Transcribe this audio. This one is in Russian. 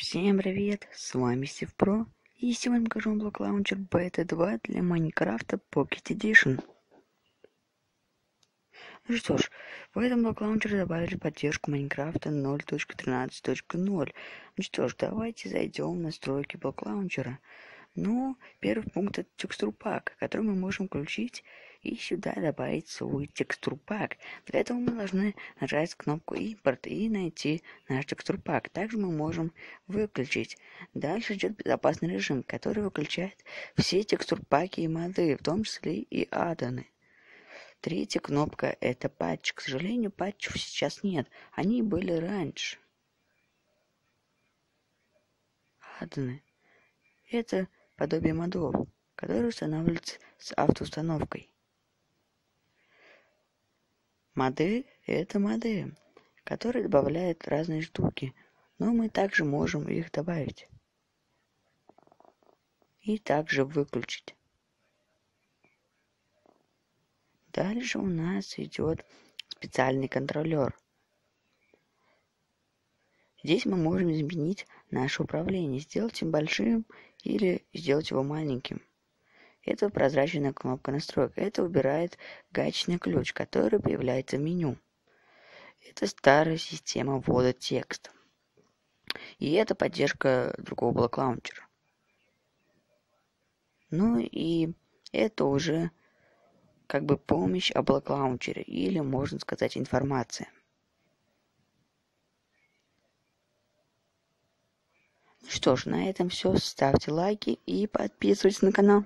Всем привет, с вами Стив Про, и сегодня покажу вам блок лаунчер Beta 2 для Майнкрафта Pocket Edition. Ну что ж, в этом блок лаунчере добавили поддержку Майнкрафта 0.13.0. Ну что ж, давайте зайдем в настройки блок лаунчера. Ну, первый пункт это текстур пак, который мы можем включить и сюда добавить свой текстур пак. Для этого мы должны нажать кнопку импорт и найти наш текстур пак. Также мы можем выключить. Дальше идет безопасный режим, который выключает все текстур паки и моды, в том числе и аддоны. Третья кнопка это патч. К сожалению, патчев сейчас нет. Они были раньше. Аддоны. Это подобие модов, которые устанавливаются с автоустановкой. Моды – это моды, которые добавляют разные штуки, но мы также можем их добавить и также выключить. Дальше у нас идет специальный контролер. Здесь мы можем изменить наше управление, сделать им большим или сделать его маленьким. Это прозрачная кнопка настроек. Это убирает гаечный ключ, который появляется в меню. Это старая система ввода текста. И это поддержка другого блок лаунчера. Ну и это уже как бы помощь о блок лаунчере или можно сказать информация. Ну что ж, на этом все. Ставьте лайки и подписывайтесь на канал.